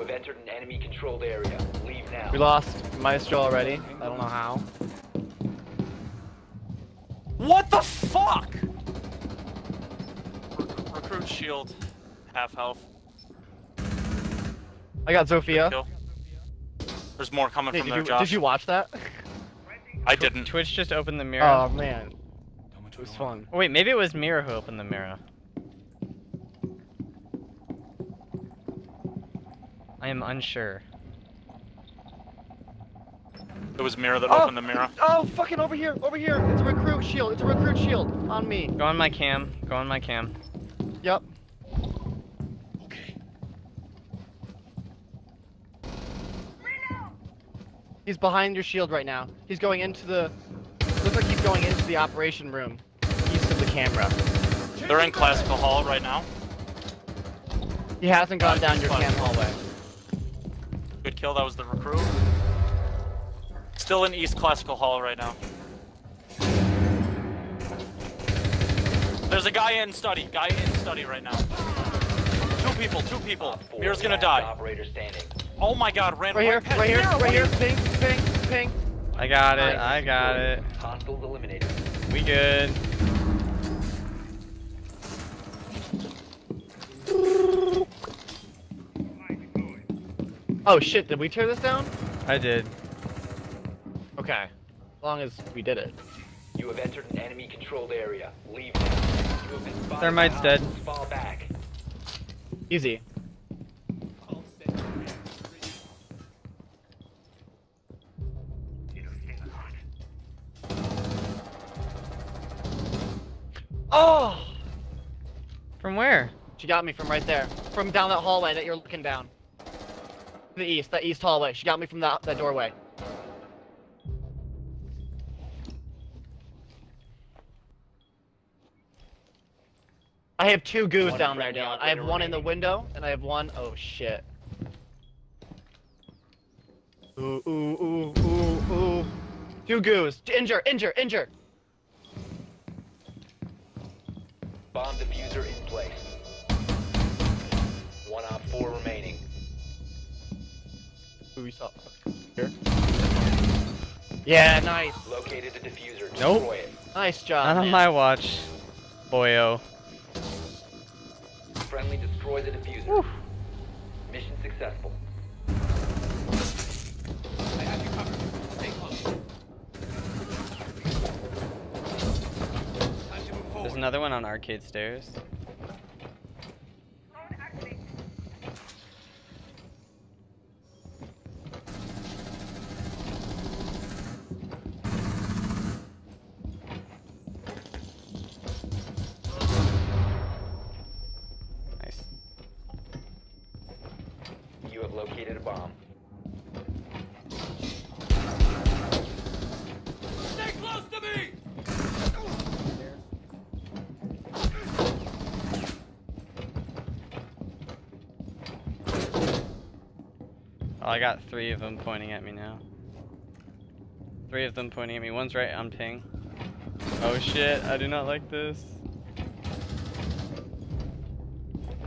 You have entered an enemy controlled area. Leave now. We lost Maestro already. I don't know how. What the fuck? Rec- Recruit shield. Half health. I got Zofia. There's more coming Hey, from did, there, you, Josh. did you watch that? I didn't. Twitch just opened the mirror. Oh man, it was fun. Oh, wait, maybe it was Mira who opened the mirror. Am unsure. It was Mira that Oh! opened the mirror. Oh, fucking over here, over here. It's a recruit shield. It's a recruit shield on me. Go on my cam. Go on my cam. Yep. Okay. He's behind your shield right now. He's going into the. Looks like he's going into the operation room, east of the camera. They're in classical hall right now. He hasn't gone Uh, down your cam hallway. Good kill. That was the recruit. Still in East Classical Hall right now. There's a guy in study. Guy in study right now. Two people. Two people. Op four, Mira's gonna die. Operator standing. Oh my God! Ran Right here, right past right here, right here. are you- Ping, ping, ping. I got it. Nice. I got it. Hostiles eliminated. We good. Oh shit! Did we tear this down? I did. Okay. As long as we did it. You have entered an enemy controlled area. Leave now. You have been spotted Thermite's by dead. Fall back. Easy. Oh! From where? She got me from right there. From down that hallway that you're looking down. The east, that east hallway. She got me from that, that doorway. I have two goos down there, Dylan. I have operator one in the window, and I have one. Oh shit. Ooh, ooh, ooh, ooh, ooh. Two goos. Injure, injure, injure. Bomb diffuser in place. One op four remaining. Who we saw? Here. Yeah, nice. Located the diffuser. Nope. Destroy it. Nice job. Not on my watch. Boyo. Friendly destroy the diffuser. Mission successful. There's another one on arcade stairs. Nice. You have located a bomb. Oh, I got three of them pointing at me now. Three of them pointing at me. One's right on ping. Oh shit, I do not like this.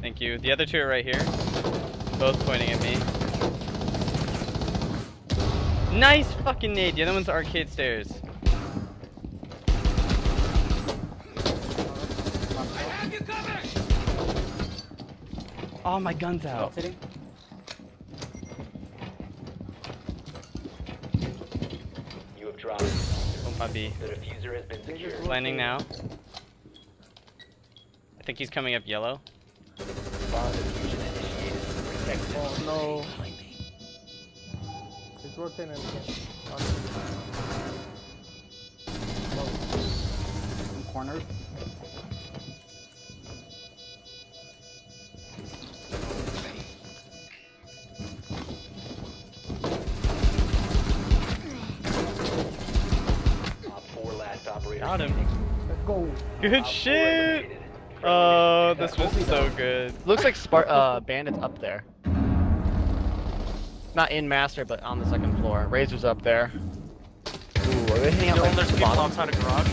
Thank you. The other two are right here. Both pointing at me. Nice fucking nade. The other one's arcade stairs. Oh, my gun's out. You have dropped. Oh, my B. The diffuser has been secured. Landing now. I think he's coming up yellow. Bomb diffusion initiated. Protect the Oh no. He's rotating again. Corner. Op four last operator. Got him. Let's go. Good Op shit. Oh, mission this was so good. Looks like Spart uh bandits up there. Not in master, but on the second floor. Razor's up there. Ooh, are they hitting out Dylan, like there's the people bottom? outside a garage.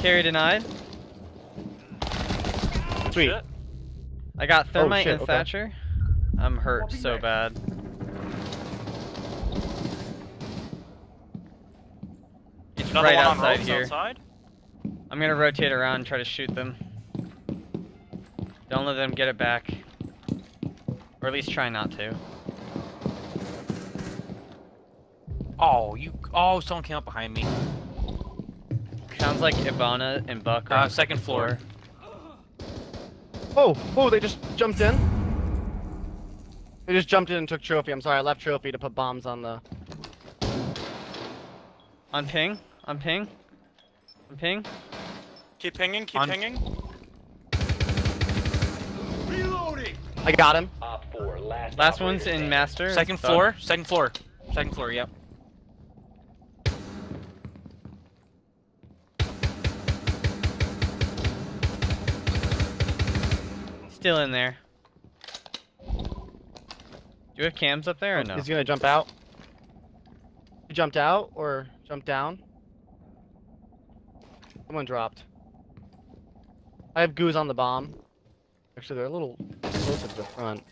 Carry denied. Sweet. Shit. I got oh, thermite shit, and okay. Thatcher. I'm hurt so bad. It's Another right outside here. outside? I'm gonna rotate around and try to shoot them. Don't let them get it back. Or at least try not to. Oh, you. Oh, someone came up behind me. Sounds like Hibana and Buck are Uh, on second floor. Oh, oh, they just jumped in. They just jumped in and took trophy. I'm sorry, I left trophy to put bombs on the. On ping? On ping? On ping? Keep pinging, keep On- pinging. I got him. Op 4, last Last one's in master. Second Buck. floor. Second floor. Second floor. Yep. Still in there. Do you have cams up there or oh, no? He's gonna jump out. He jumped out or jumped down. Someone dropped. I have goos on the bomb. Actually, they're a little closer to the front.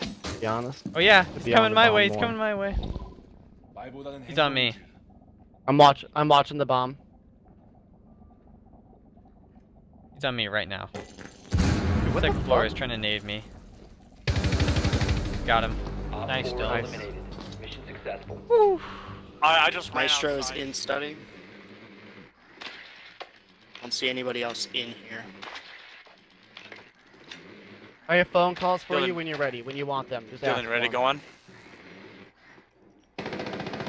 To be honest. Oh yeah, he's coming my way. He's coming my way. He's on me. I'm watch. I'm watching the bomb. He's on me right now. What Second the floor fuck? is trying to nade me. Got him. Op Nice, 4 Dylan. eliminated. Mission successful. I, I just Maestro is in study. Don't see anybody else in here. I have phone calls for Dylan. you when you're ready. When you want them. Just Dylan, ready to go in?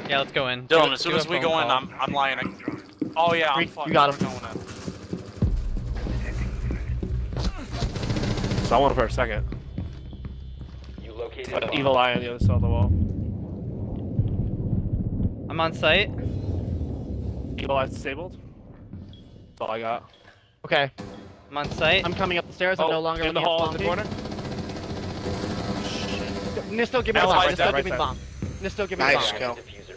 Yeah, let's go in. Dylan, as soon as we go in. I'm, I'm lying. I- Oh yeah, I'm Three, fucking you got him. going in. Saw one for a second. You located a Uh, evil eye on the other side of the wall. I'm on site. Evil eye disabled. That's all I got. Okay. I'm on site. I'm coming up the stairs. I'm Oh, no longer in the hall in the bomb. corner. Nisto, give me the Outside bomb. there, Nisto, right give me the side. bomb. Nisto, give me the Nice bomb. kill. Diffuser.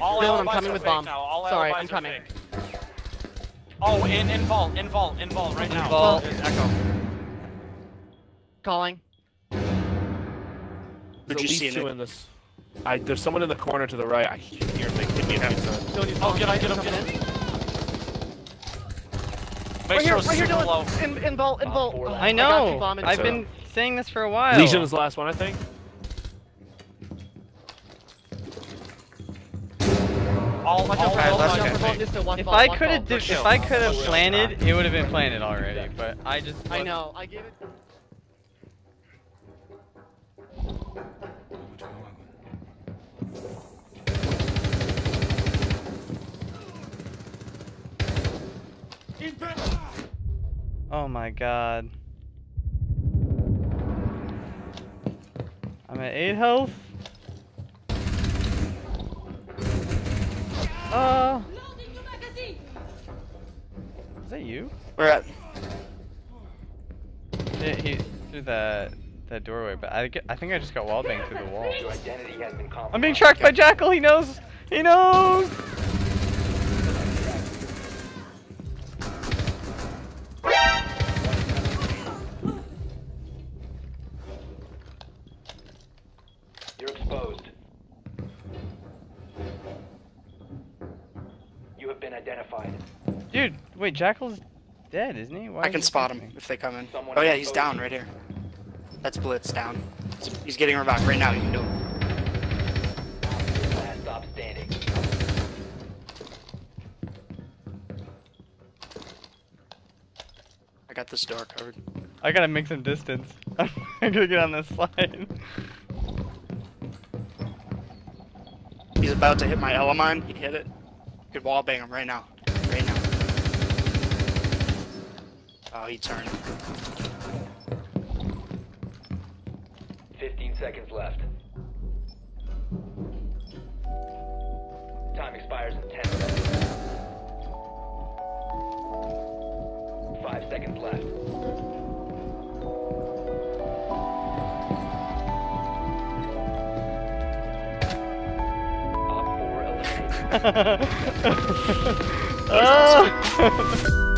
All Dylan, I'm coming with bomb. Sorry, I'm coming. fake. Oh, in in vault, in vault, in vault right now. vault. There's Echo. Calling. There's Who'd you see in two it? in this. I, there's someone in the corner to the right. I hear him. Give me a head start. Oh, calling get him, get him, get in. him. Right Make here, right here, super low. Dylan. In, in vault, in vault. four. I know. I've so- been saying this for a while. Lesion is the last one, I think. All, Watch all out for vault, let's watch out go. for vault, Nisto, one If vault, I could have, if sure. I could have planted, it would have been planted already. But I just. I know. I gave it. Oh my god. I'm at 8 health. Uh. Is that you? We're at. Yeah, he through that that doorway, but I get, I think I just got wallbanged through the wall. Your identity has been. I'm being tracked by Jackal. He knows. He knows. Wait, Jackal's dead, isn't he? Why I can he spot him pushing? if they come in. Someone Oh yeah, he's down right here. That's Blitz down. He's- He's getting revived right now. You can do it. Last stop standing. I got this door covered. I gotta make some distance. I'm gonna get on this slide. He's about to hit my Elamine. He hit it. Could wall bang him right now. Right now. Oh, he turned. 15 seconds left. Time expires in 10 seconds. 5 seconds left. Op 4 eliminated. oh!